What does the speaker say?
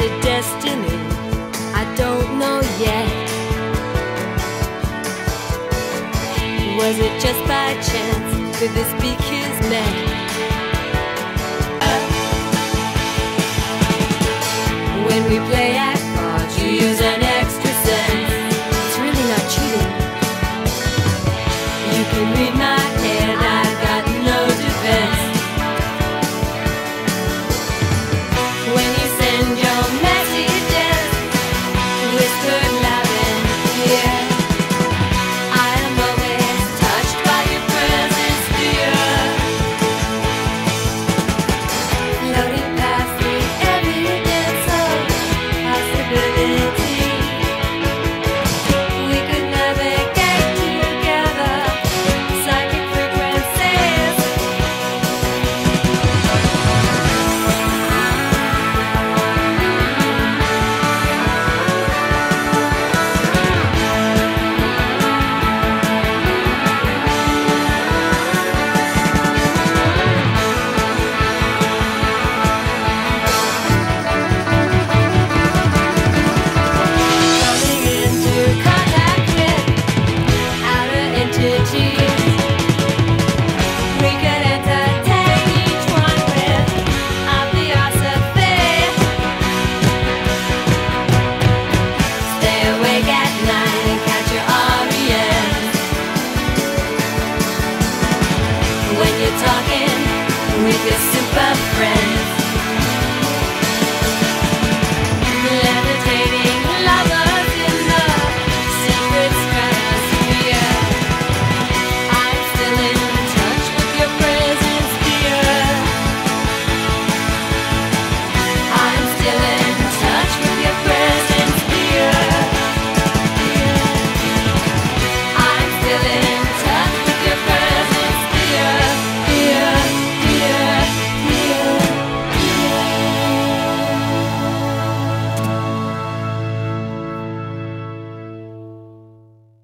it destiny? I don't know yet. Was it just by chance? Could this be his Uh, when we play. when you're talking with your super friend.